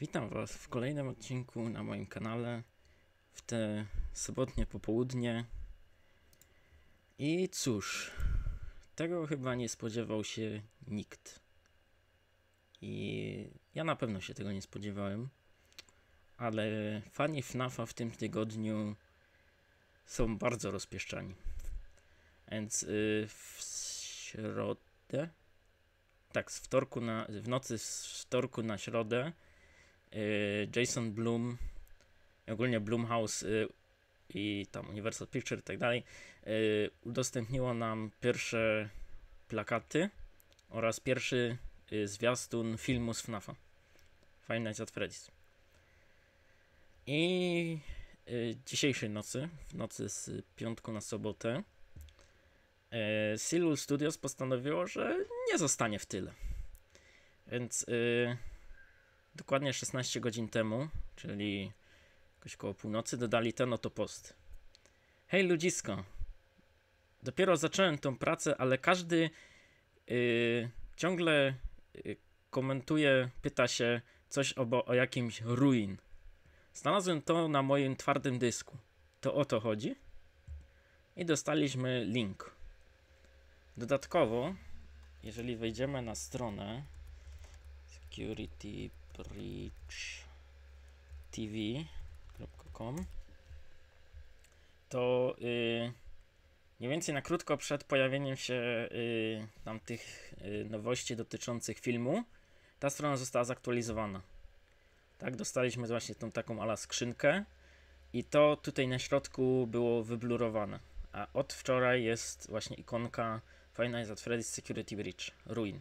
Witam Was w kolejnym odcinku na moim kanale w te sobotnie popołudnie. I cóż, tego chyba nie spodziewał się nikt. I ja na pewno się tego nie spodziewałem, ale fani FNAFa w tym tygodniu są bardzo rozpieszczani. Więc y, w środę, tak, z wtorku na, w nocy z wtorku na środę Jason Bloom, ogólnie Blumhouse y, i tam Universal Picture i tak dalej, y, udostępniło nam pierwsze plakaty oraz pierwszy y, zwiastun filmu z FNAFa. Five Nights at Freddy's. I y, dzisiejszej nocy, w nocy z piątku na sobotę, Silul Studios postanowiło, że nie zostanie w tyle. Więc y, dokładnie 16 godzin temu, czyli jakoś koło północy, dodali ten oto post. Hej ludzisko, dopiero zacząłem tą pracę, ale każdy y, ciągle y, komentuje, pyta się coś o, o jakimś ruin. Znalazłem to na moim twardym dysku. To o to chodzi? I dostaliśmy link. Dodatkowo, jeżeli wejdziemy na stronę securitybreachtv.com to yy, mniej więcej na krótko przed pojawieniem się yy, tam tych yy, nowości dotyczących filmu ta strona została zaktualizowana. Tak, dostaliśmy właśnie tą taką ala skrzynkę i to tutaj na środku było wyblurowane. A od wczoraj jest właśnie ikonka Nights at Freddy's Security Breach, Ruin.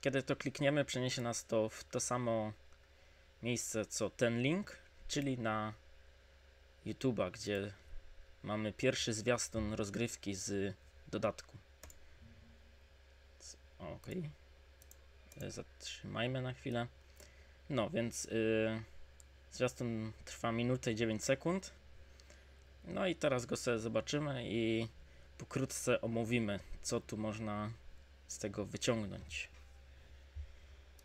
Kiedy to klikniemy, przeniesie nas to w to samo miejsce co ten link, czyli na YouTube'a, gdzie mamy pierwszy zwiastun rozgrywki z dodatku. Ok. Zatrzymajmy na chwilę. No, więc yy, zwiastun trwa minutę i 9 sekund. No i teraz go sobie zobaczymy i pokrótce omówimy, co tu można z tego wyciągnąć.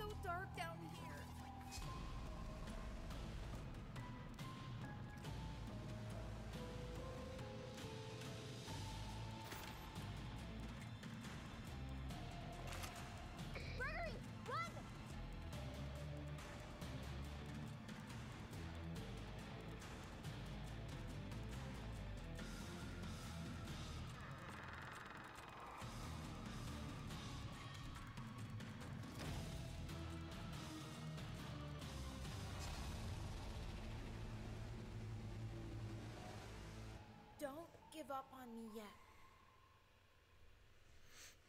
so dark down here.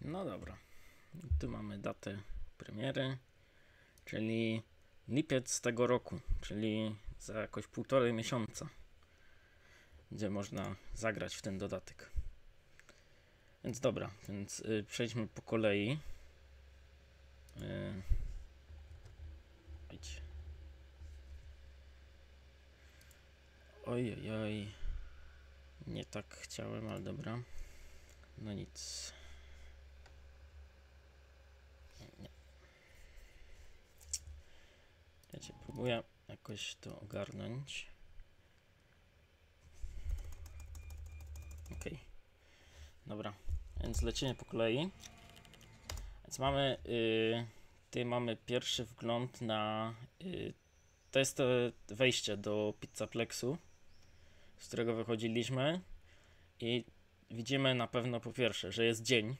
No dobra. Tu mamy datę premiery, czyli lipiec tego roku, czyli za jakoś półtorej miesiąca, gdzie można zagrać w ten dodatek. Więc dobra, więc y, przejdźmy po kolei. Y, idź. Oj, oj, oj. Nie tak chciałem, ale dobra. No nic. Nie. Ja próbuję jakoś to ogarnąć. Ok. Dobra, więc lecimy po kolei. Więc mamy, y, ty mamy pierwszy wgląd na, y, to jest to wejście do Pizzaplexu, z którego wychodziliśmy i widzimy na pewno po pierwsze, że jest dzień,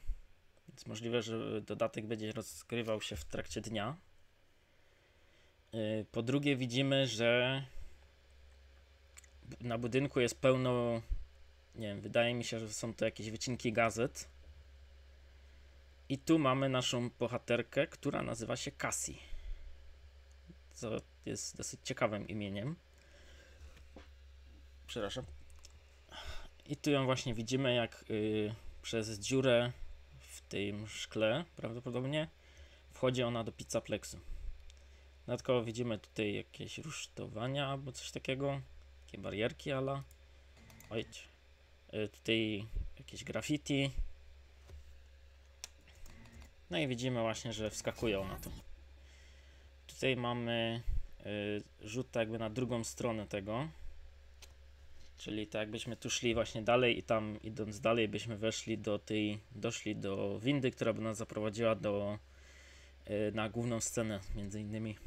więc możliwe, że dodatek będzie rozgrywał się w trakcie dnia. Yy, Po drugie, widzimy, że na budynku jest pełno. Nie wiem, wydaje mi się, że są to jakieś wycinki gazet. I tu mamy naszą bohaterkę, która nazywa się Cassie. co jest dosyć ciekawym imieniem. Przepraszam. I tu ją właśnie widzimy, jak y, przez dziurę w tym szkle prawdopodobnie wchodzi ona do pizzaplexu. Dodatkowo widzimy tutaj jakieś rusztowania albo coś takiego, takie barierki ala. Oj, y, tutaj jakieś graffiti. No i widzimy właśnie, że wskakują na to. Tutaj mamy y, rzut tak jakby na drugą stronę tego. Czyli tak jakbyśmy tu szli właśnie dalej i tam idąc dalej byśmy weszli do tej, doszli do windy, która by nas zaprowadziła do, y, na główną scenę między innymi.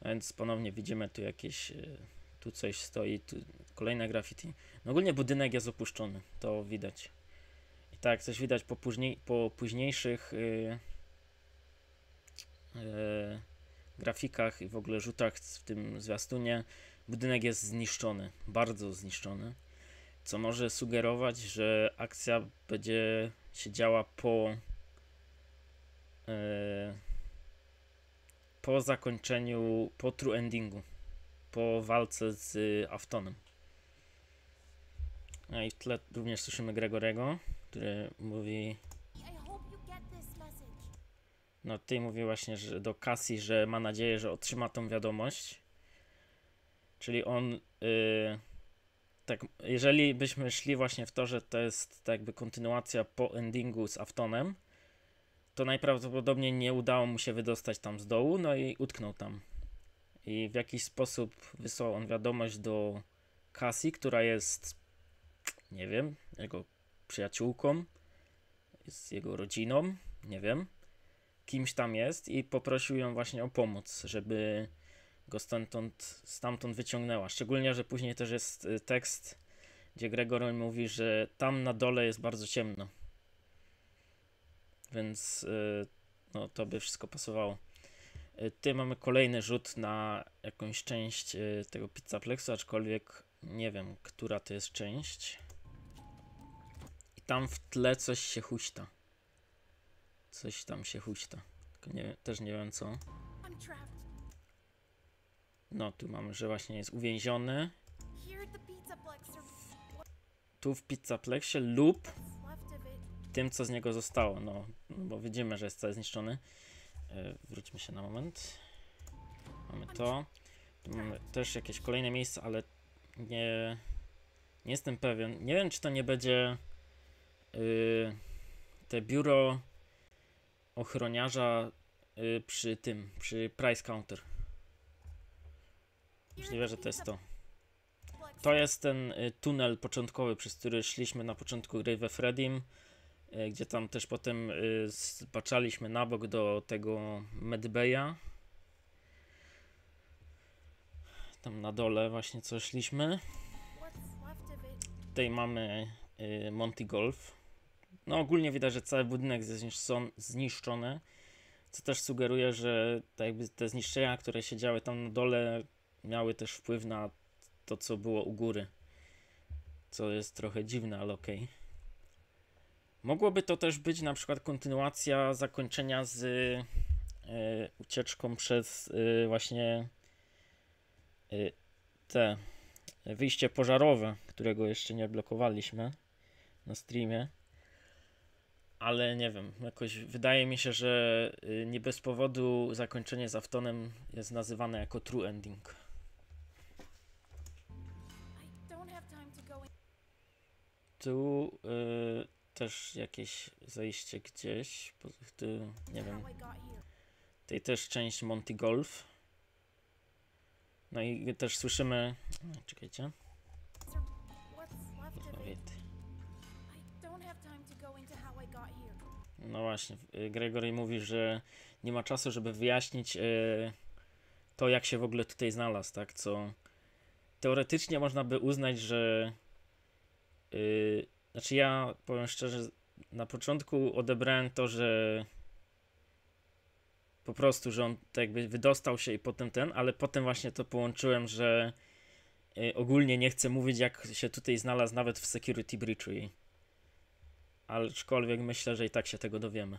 A Więc ponownie widzimy tu jakieś, y, tu coś stoi, tu kolejne graffiti. No ogólnie budynek jest opuszczony, to widać. I tak, coś widać po, później, po późniejszych y, y, grafikach i w ogóle rzutach w tym zwiastunie. Budynek jest zniszczony, bardzo zniszczony, co może sugerować, że akcja będzie się działa po e, po zakończeniu, po true endingu, po walce z Aftonem. No i w tle również słyszymy Gregorego, który mówi, no tutaj mówi właśnie że do Cassie, że ma nadzieję, że otrzyma tą wiadomość. Czyli on, y, tak, jeżeli byśmy szli właśnie w to, że to jest tak jakby kontynuacja po endingu z Aftonem, to najprawdopodobniej nie udało mu się wydostać tam z dołu, no i utknął tam. I w jakiś sposób wysłał on wiadomość do Cassie, która jest, nie wiem, jego przyjaciółką, jest jego rodziną, nie wiem, kimś tam jest i poprosił ją właśnie o pomoc, żeby go stamtąd, stamtąd wyciągnęła. Szczególnie, że później też jest y, tekst, gdzie Gregory mówi, że tam na dole jest bardzo ciemno. Więc y, no, to by wszystko pasowało. Y, Tutaj mamy kolejny rzut na jakąś część tego pizzaplexu, aczkolwiek nie wiem, która to jest część. I tam w tle coś się huśta. Coś tam się huśta. Tylko nie, też nie wiem co. I'm. No, tu mamy, że właśnie jest uwięziony. Tu w pizzaplexie lub tym, co z niego zostało. No, bo widzimy, że jest cały zniszczony. E, wróćmy się na moment. Mamy to. Tu mamy też jakieś kolejne miejsca, ale nie, nie jestem pewien. Nie wiem, czy to nie będzie y, te biuro ochroniarza y, przy tym, przy price counter. Możliwe, że to jest to. To jest ten y, tunel początkowy, przez który szliśmy na początku gry we Fredim, y, gdzie tam też potem y, zbaczaliśmy na bok do tego Medbaya. Tam na dole właśnie co szliśmy. Tutaj mamy Monty Golf. No ogólnie widać, że cały budynek jest zniszczon- zniszczony, co też sugeruje, że tak jakby te zniszczenia, które się działy tam na dole, miały też wpływ na to, co było u góry. Co jest trochę dziwne, ale okej. Mogłoby to też być na przykład kontynuacja zakończenia z y, ucieczką przez y, właśnie y, te wyjście pożarowe, którego jeszcze nie blokowaliśmy na streamie. Ale nie wiem, jakoś wydaje mi się, że nie bez powodu zakończenie z Aftonem jest nazywane jako true ending. Tu y, też jakieś zejście gdzieś. Tu, nie wiem, tutaj też część Monty Golf. No i też słyszymy. o, Czekajcie. No właśnie, y, Gregory mówi, że nie ma czasu, żeby wyjaśnić y, to, jak się w ogóle tutaj znalazł, tak? Co teoretycznie można by uznać, że. Y, znaczy, ja powiem szczerze, na początku odebrałem to, że po prostu, że on tak jakby wydostał się i potem ten, ale potem właśnie to połączyłem, że y, ogólnie nie chcę mówić, jak się tutaj znalazł nawet w Security Breachu jej. Aczkolwiek myślę, że i tak się tego dowiemy.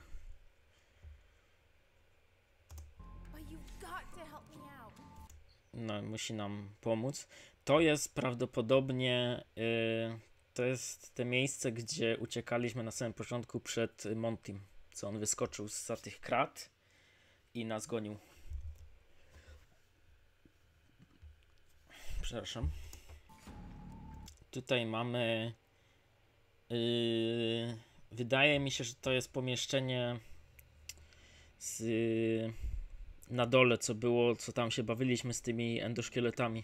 No, musi nam pomóc. To jest prawdopodobnie y, to jest te miejsce, gdzie uciekaliśmy na samym początku przed Montim, co on wyskoczył za tych krat i nas gonił. Przepraszam. Tutaj mamy. y, wydaje mi się, że to jest pomieszczenie z, na dole, co było, co tam się bawiliśmy z tymi endoszkieletami,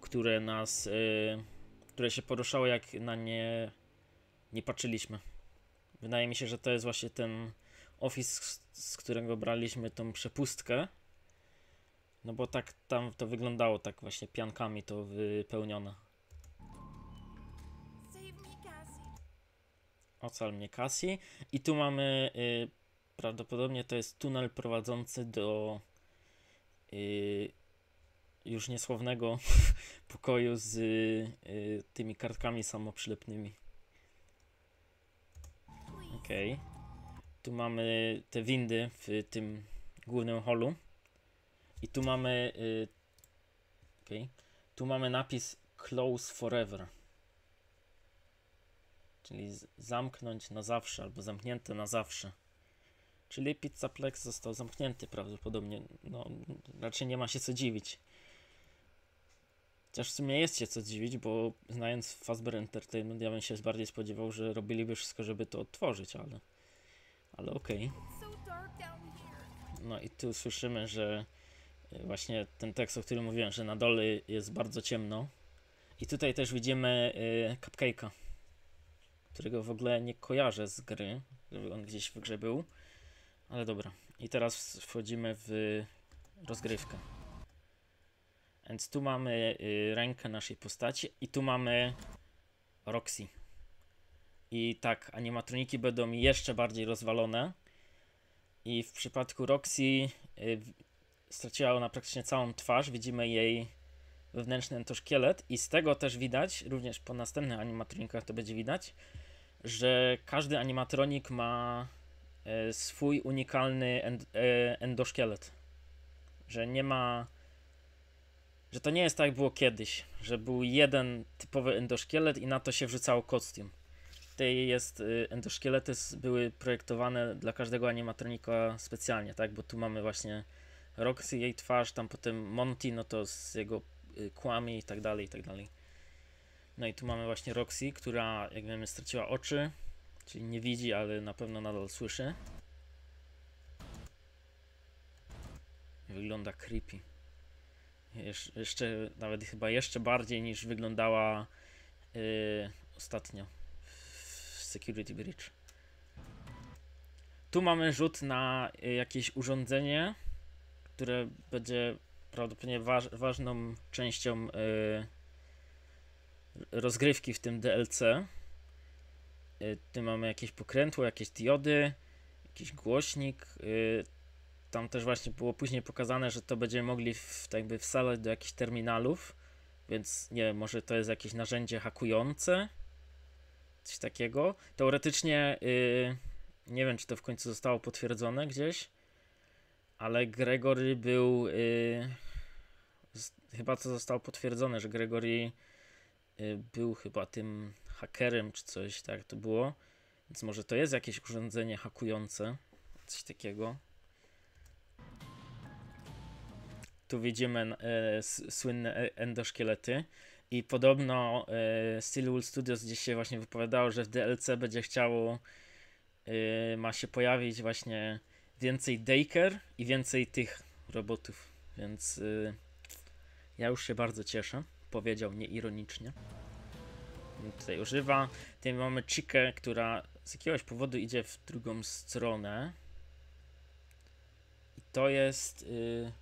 które nas, y, które się poruszały jak na nie nie patrzyliśmy. Wydaje mi się, że to jest właśnie ten office, z- którego braliśmy tą przepustkę. No bo tak tam to wyglądało, tak właśnie piankami to wypełnione. Ocal mnie Cassie. I tu mamy y, prawdopodobnie to jest tunel prowadzący do y, już niesławnego pokoju z y, tymi kartkami samoprzylepnymi. Okej. Tu mamy te windy w tym głównym holu. I tu mamy. Y, okej. Tu mamy napis Close Forever. Czyli zamknąć na zawsze, albo zamknięte na zawsze. Czyli Pizzaplex został zamknięty prawdopodobnie. No, raczej nie ma się co dziwić. Chociaż w sumie jest się co dziwić, bo znając Fazbear Entertainment, ja bym się bardziej spodziewał, że robiliby wszystko, żeby to otworzyć, ale. Ale okej. Here. No i tu słyszymy, że y, właśnie ten tekst, o którym mówiłem, że na dole jest bardzo ciemno. I tutaj też widzimy y, Cupcake'a, którego w ogóle nie kojarzę z gry, żeby on gdzieś w grze był. Ale dobra. I teraz wchodzimy w rozgrywkę. Więc tu mamy y, rękę naszej postaci i tu mamy Roxy. I tak, animatroniki będą jeszcze bardziej rozwalone. I w przypadku Roxy y, straciła ona praktycznie całą twarz. Widzimy jej wewnętrzny entoszkielet i z tego też widać, również po następnych animatronikach to będzie widać, że każdy animatronik ma e, swój unikalny e, endoszkielet. Że nie ma. Że to nie jest tak jak było kiedyś, że był jeden typowy endoszkielet i na to się wrzucało kostium. Tutaj jest y, endoszkielety były projektowane dla każdego animatronika specjalnie, tak? Bo tu mamy właśnie Roxy, jej twarz, tam potem Monty, no to z jego y, kłami i tak dalej, i tak dalej. No i tu mamy właśnie Roxy, która jak wiemy straciła oczy, czyli nie widzi, ale na pewno nadal słyszy. Wygląda creepy. Jesz, jeszcze, nawet chyba jeszcze bardziej niż wyglądała y, ostatnio w Security Breach. Tu mamy rzut na y, jakieś urządzenie, które będzie prawdopodobnie waż, ważną częścią y, rozgrywki w tym DLC. Y, tu mamy jakieś pokrętło, jakieś diody, jakiś głośnik. Y, tam też właśnie było później pokazane, że to będziemy mogli w, jakby wsalać do jakichś terminalów, więc nie wiem, może to jest jakieś narzędzie hakujące, coś takiego. Teoretycznie y, nie wiem, czy to w końcu zostało potwierdzone gdzieś, ale Gregory był. Y, z, chyba to zostało potwierdzone, że Gregory y, był chyba tym hakerem, czy coś tak to było. Więc może to jest jakieś urządzenie hakujące, coś takiego. Tu widzimy e, słynne e- endoszkielety. I podobno e, Steelwool Studios gdzieś się właśnie wypowiadało, że w DLC będzie chciało ma się pojawić właśnie więcej Daker i więcej tych robotów, więc ja już się bardzo cieszę. Powiedział nieironicznie. Tutaj używa. Tutaj mamy Chikę, która z jakiegoś powodu idzie w drugą stronę. I to jest. Y,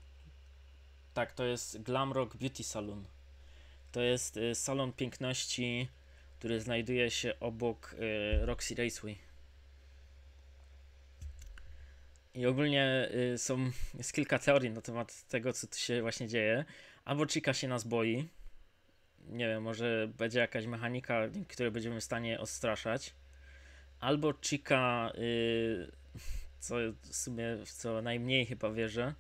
tak, to jest Glamrock Beauty Salon. To jest y, salon piękności, który znajduje się obok y, Roxy Raceway. I ogólnie y, są, jest kilka teorii na temat tego, co tu się właśnie dzieje. Albo Chica się nas boi. Nie wiem, może będzie jakaś mechanika, której będziemy w stanie odstraszać. Albo Chica, y, co w sumie w co najmniej chyba wierzę,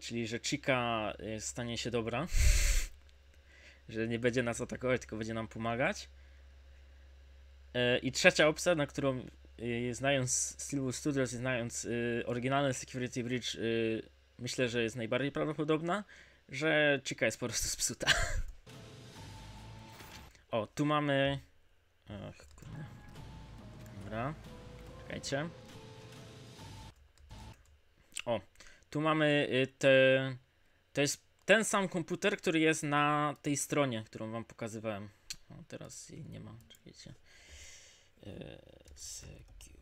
czyli, że Chica e, stanie się dobra. że nie będzie nas atakować, tylko będzie nam pomagać. E, I trzecia opcja, na którą e, znając Silver Studios i znając e, oryginalny Security Bridge, e, myślę, że jest najbardziej prawdopodobna, że Chica jest po prostu spsuta. o, tu mamy... Ach, kurde. Dobra. Czekajcie. O, tu mamy y, te. To jest ten sam komputer, który jest na tej stronie, którą wam pokazywałem. O, teraz jej nie ma. Czekajcie. E, Security.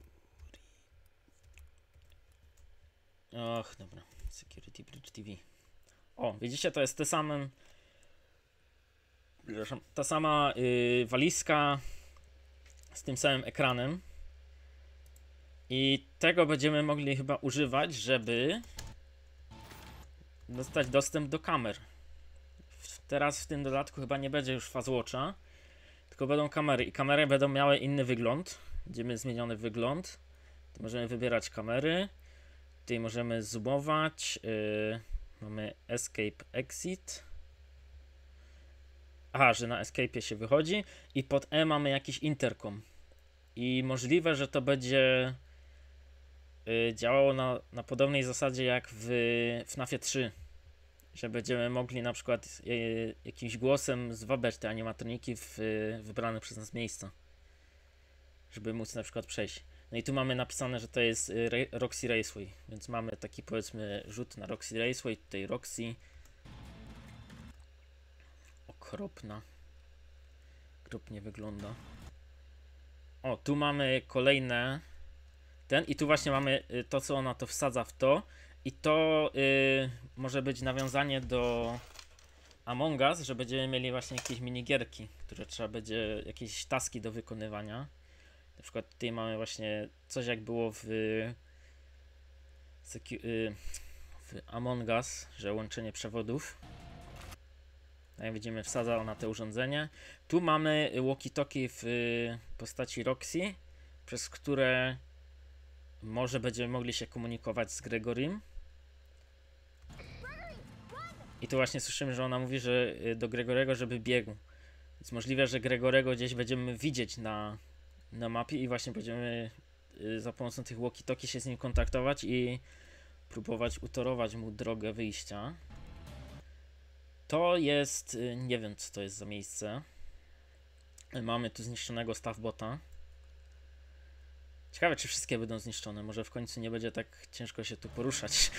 Och, dobra. Security Bridge TV. O, widzicie, to jest te same. Ta sama y, walizka z tym samym ekranem. I tego będziemy mogli chyba używać, żeby dostać dostęp do kamer. Teraz w tym dodatku chyba nie będzie już Fazwatcha, tylko będą kamery i kamery będą miały inny wygląd. Będziemy zmieniony wygląd. Tu możemy wybierać kamery. Tutaj możemy zoomować. Yy, mamy Escape Exit. Aha, że na Escape się wychodzi. I pod E mamy jakiś interkom. I możliwe, że to będzie działało na, na podobnej zasadzie jak w FNAFie 3. Że będziemy mogli na przykład y, jakimś głosem zwabiać te animatroniki w y, wybrane przez nas miejsca. Żeby móc na przykład przejść. No i tu mamy napisane, że to jest y, Roxy Raceway, więc mamy taki powiedzmy rzut na Roxy Raceway. Tutaj Roxy. Okropna. Okropnie wygląda. O, tu mamy kolejne ten i tu właśnie mamy y, to, co ona to wsadza w to i to y, może być nawiązanie do Among Us, że będziemy mieli właśnie jakieś minigierki, które trzeba będzie, jakieś taski do wykonywania. Na przykład tutaj mamy właśnie coś jak było w, y, w Among Us, że łączenie przewodów. Jak widzimy, wsadza ona te urządzenie. Tu mamy walkie-talkie w postaci Roxy, przez które może będziemy mogli się komunikować z Gregorym. I tu właśnie słyszymy, że ona mówi, że y, do Gregorego, żeby biegł. Więc możliwe, że Gregorego gdzieś będziemy widzieć na, na mapie i właśnie będziemy y, za pomocą tych walkie-talkie się z nim kontaktować i próbować utorować mu drogę wyjścia. To jest, y, nie wiem co to jest za miejsce. Mamy tu zniszczonego staffbota. Ciekawe, czy wszystkie będą zniszczone. Może w końcu nie będzie tak ciężko się tu poruszać.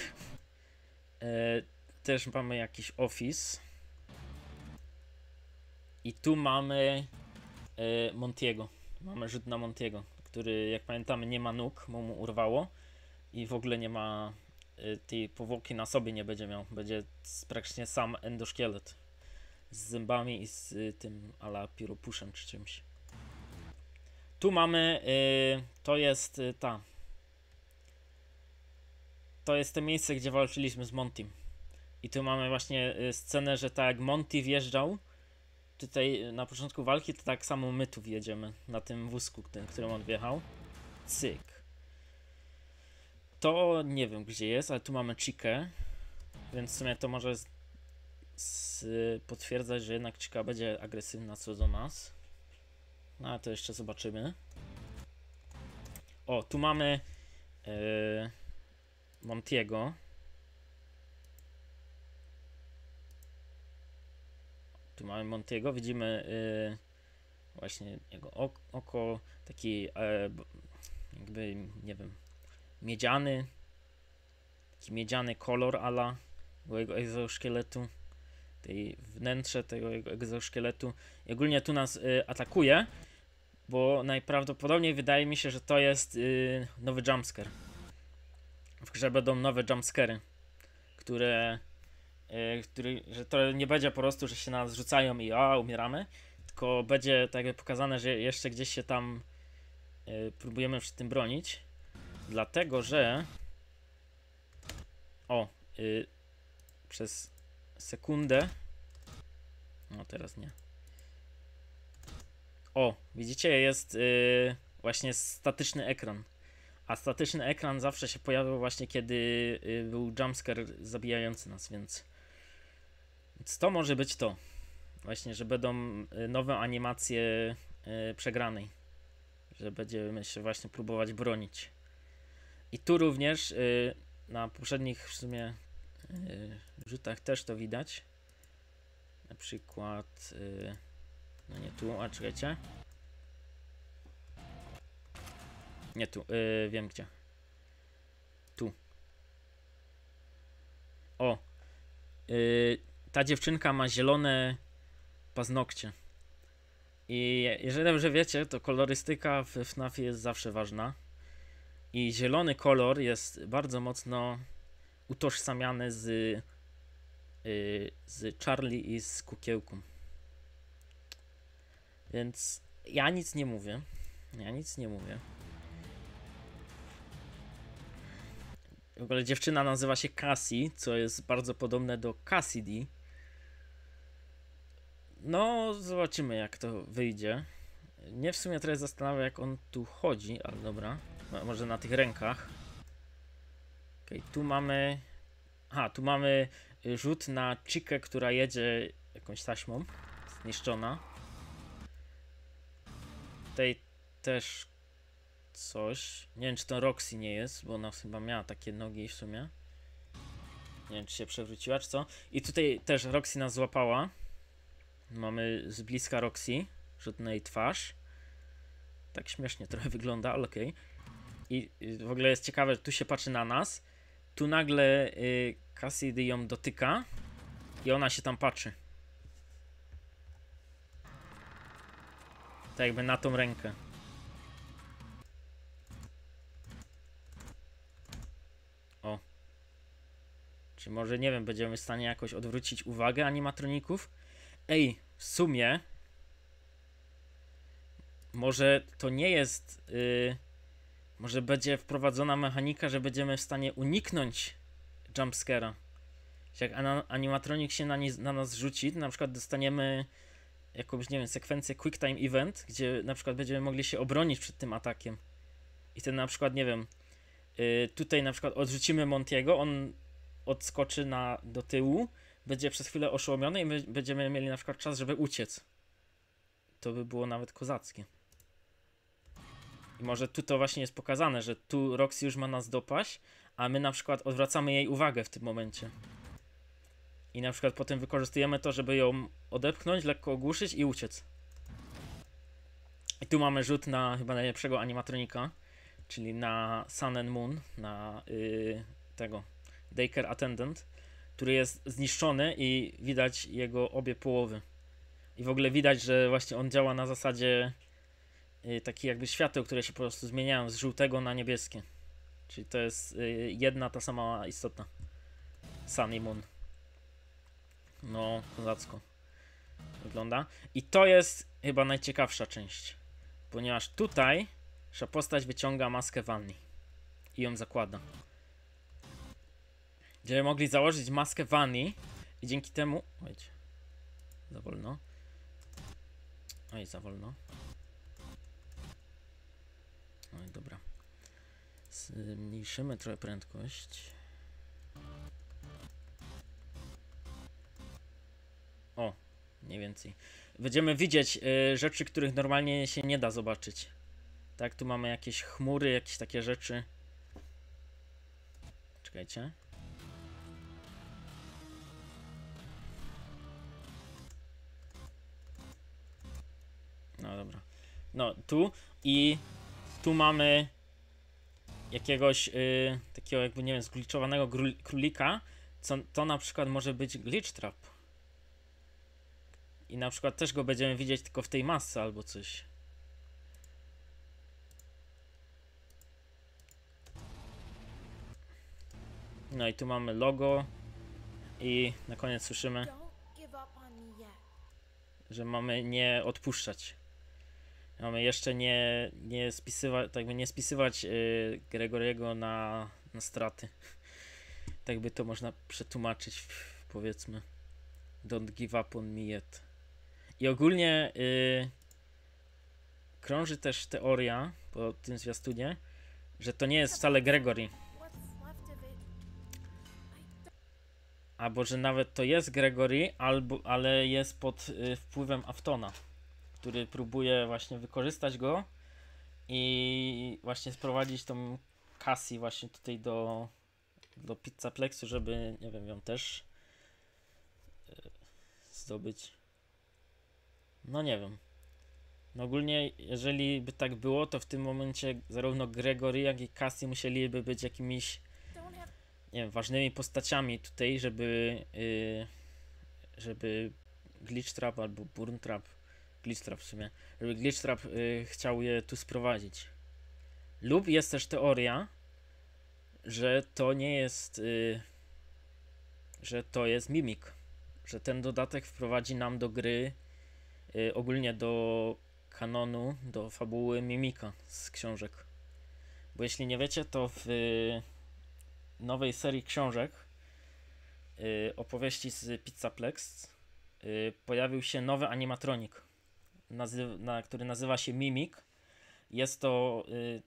e, też mamy jakiś office. I tu mamy e, Montiego. Mamy rzut na Montiego, który jak pamiętamy nie ma nóg, bo mu urwało. I w ogóle nie ma e, tej powłoki na sobie nie będzie miał. Będzie praktycznie sam endoszkielet. Z zębami i z y, tym ala pióropuszem czy czymś. Tu mamy, y, to jest y, ta. To jest to miejsce, gdzie walczyliśmy z Montym. I tu mamy właśnie y, scenę, że tak jak Monty wjeżdżał tutaj y, na początku walki, to tak samo my tu wjedziemy na tym wózku, tym, którym on wjechał. Cyk. To nie wiem gdzie jest, ale tu mamy Chikę, więc w sumie to może z, z, potwierdzać, że jednak Chica będzie agresywna co do nas. No ale to jeszcze zobaczymy. O, tu mamy yy, Montiego. Tu mamy Montiego, widzimy yy, właśnie jego ok- oko, taki b- jakby, nie wiem, miedziany, taki miedziany kolor ala jego egzoszkieletu, tej wnętrze tego jego egzoszkieletu. I ogólnie tu nas atakuje, bo najprawdopodobniej wydaje mi się, że to jest y, nowy jumpscare. W grze będą nowe jumpscary, które, y, który, że to nie będzie po prostu, że się nas rzucają i a, umieramy, tylko będzie tak jakby pokazane, że jeszcze gdzieś się tam y, próbujemy przed tym bronić, dlatego że o, y, przez sekundę no teraz nie. O, widzicie, jest yy, właśnie statyczny ekran. A statyczny ekran zawsze się pojawiał właśnie kiedy y, był jumpscare zabijający nas, więc, więc to może być to. Właśnie, że będą y, nowe animacje y, przegranej. Że będziemy się właśnie próbować bronić. I tu również y, na poprzednich w sumie y, rzutach też to widać. Na przykład, y, no nie tu, a czekajcie. Nie tu, y, wiem gdzie. Tu. O. Y, ta dziewczynka ma zielone paznokcie. I je- jeżeli dobrze wiecie, to kolorystyka w FNAF jest zawsze ważna. I zielony kolor jest bardzo mocno utożsamiany z, y, z Charlie i z kukiełką. Więc ja nic nie mówię. Ja nic nie mówię. W ogóle dziewczyna nazywa się Cassie, co jest bardzo podobne do Cassidy. No, zobaczymy jak to wyjdzie. Nie w sumie trochę zastanawia jak on tu chodzi, ale dobra. Mo- Może na tych rękach. Okej, tu mamy... Aha, tu mamy rzut na Chikę, która jedzie jakąś taśmą. Zniszczona. Tutaj też coś. Nie wiem, czy to Roxy nie jest, bo ona chyba miała takie nogi w sumie. Nie wiem, czy się przewróciła, czy co. I tutaj też Roxy nas złapała. Mamy z bliska Roxy, rzut na jej twarz. Tak śmiesznie trochę wygląda, ale okej. I y, w ogóle jest ciekawe, że tu się patrzy na nas. Tu nagle y, Cassidy ją dotyka i ona się tam patrzy. Tak jakby na tą rękę. O. Czy może, nie wiem, będziemy w stanie jakoś odwrócić uwagę animatroników? Ej, w sumie może to nie jest. y, może będzie wprowadzona mechanika, że będziemy w stanie uniknąć jumpscare'a. Jak animatronik się na, ni- na nas rzuci, na przykład dostaniemy jakąś, nie wiem, sekwencję Quick Time Event, gdzie na przykład będziemy mogli się obronić przed tym atakiem. I ten na przykład, nie wiem, y, tutaj na przykład odrzucimy Montiego, on odskoczy na, do tyłu, będzie przez chwilę oszołomiony i my będziemy mieli na przykład czas, żeby uciec. To by było nawet kozackie. I może tu to właśnie jest pokazane, że tu Roxy już ma nas dopaść, a my na przykład odwracamy jej uwagę w tym momencie. I na przykład potem wykorzystujemy to, żeby ją odepchnąć, lekko ogłuszyć i uciec. I tu mamy rzut na chyba najlepszego animatronika, czyli na Sun and Moon, na yy, tego Daycare Attendant, który jest zniszczony i widać jego obie połowy. I w ogóle widać, że właśnie on działa na zasadzie y, takich jakby świateł, które się po prostu zmieniają z żółtego na niebieskie. Czyli to jest y, jedna ta sama istota. Sun i Moon. No, kozacko wygląda. I to jest chyba najciekawsza część. Ponieważ tutaj nasza postać wyciąga maskę wanny i ją zakłada. Będziemy mogli założyć maskę wanny i dzięki temu... Oj, za wolno. Oj, za wolno. Oj, dobra. Zmniejszymy trochę prędkość. O, mniej więcej. Będziemy widzieć y, rzeczy, których normalnie się nie da zobaczyć. Tak, tu mamy jakieś chmury, jakieś takie rzeczy. Czekajcie. No dobra. No, tu i tu mamy jakiegoś y, takiego jakby, nie wiem, zgliczowanego królika, co to na przykład może być glitch trap. I na przykład też go będziemy widzieć tylko w tej masce albo coś. No i tu mamy logo i na koniec słyszymy, że mamy nie odpuszczać. Mamy jeszcze nie, nie spisywać, tak by nie spisywać y, Gregoriego na, na straty. Tak by to można przetłumaczyć, powiedzmy. Don't give up on me yet. I ogólnie y, krąży też teoria po tym zwiastunie, że to nie jest wcale Gregory. Albo że nawet to jest Gregory, albo, ale jest pod y, wpływem Aftona, który próbuje właśnie wykorzystać go i właśnie sprowadzić tą Cassie właśnie tutaj do, do Pizzaplexu, żeby, nie wiem, ją też y, zdobyć. No nie wiem. No ogólnie, jeżeli by tak było, to w tym momencie zarówno Gregory, jak i Cassie musieliby być jakimiś nie wiem, ważnymi postaciami tutaj, żeby yy, żeby Glitchtrap albo Burntrap, Glitchtrap w sumie, żeby Glitchtrap yy, chciał je tu sprowadzić. Lub jest też teoria, że to nie jest, yy, że to jest Mimik, że ten dodatek wprowadzi nam do gry, ogólnie do kanonu, do fabuły Mimika z książek. Bo jeśli nie wiecie, to w yy, nowej serii książek y, opowieści z Pizzaplex y, pojawił się nowy animatronik, który nazywa się Mimik. Jest to. Y,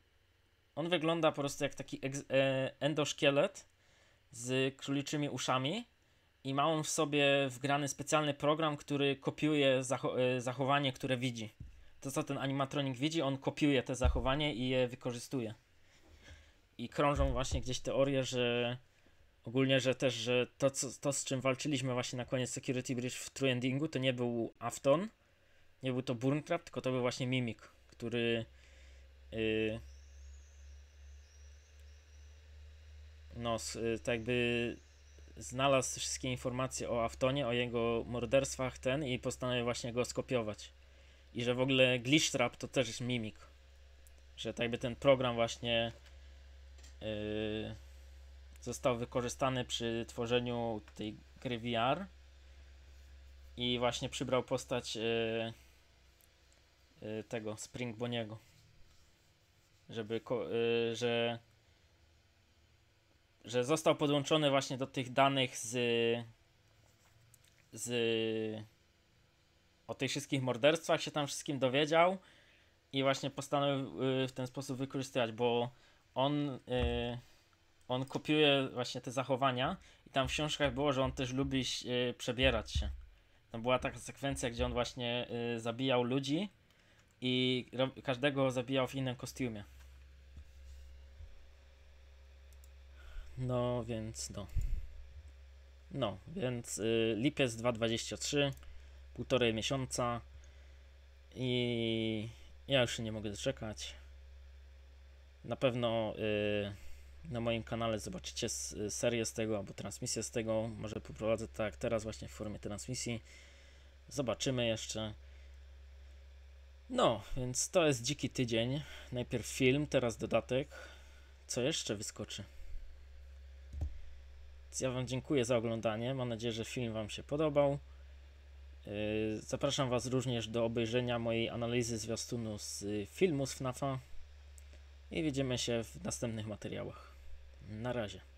on wygląda po prostu jak taki e, endoszkielet z króliczymi uszami i ma on w sobie wgrany specjalny program, który kopiuje e, zachowanie, które widzi. To co ten animatronik widzi, on kopiuje te zachowanie i je wykorzystuje i krążą właśnie gdzieś teorie, że ogólnie, że też, że to, co, to z czym walczyliśmy właśnie na koniec Security Bridge w True Endingu, to nie był Afton, nie był to Burntrap, tylko to był właśnie Mimik, który yy, no, y, tak jakby znalazł wszystkie informacje o Aftonie, o jego morderstwach ten i postanowił właśnie go skopiować. I że w ogóle Glitchtrap to też jest Mimik. Że tak jakby ten program właśnie yy, został wykorzystany przy tworzeniu tej gry VR i właśnie przybrał postać yy, yy, tego Spring Boniego. Żeby, yy, że że został podłączony właśnie do tych danych z z o tych wszystkich morderstwach się tam wszystkim dowiedział i właśnie postanowił yy, w ten sposób wykorzystywać, bo on, y, on kopiuje właśnie te zachowania i tam w książkach było, że on też lubi y, przebierać się. Tam była taka sekwencja, gdzie on właśnie y, zabijał ludzi i każdego zabijał w innym kostiumie. No więc no. No, więc y, lipiec 2.23, półtorej miesiąca i ja już się nie mogę doczekać. Na pewno y, na moim kanale zobaczycie s- serię z tego albo transmisję z tego. Może poprowadzę tak teraz właśnie w formie transmisji. Zobaczymy jeszcze. No, więc to jest dziki tydzień. Najpierw film, teraz dodatek. Co jeszcze wyskoczy? Ja Wam dziękuję za oglądanie. Mam nadzieję, że film Wam się podobał. Yy, Zapraszam Was również do obejrzenia mojej analizy zwiastunu z y, filmu z FNAFa i widzimy się w następnych materiałach. Na razie.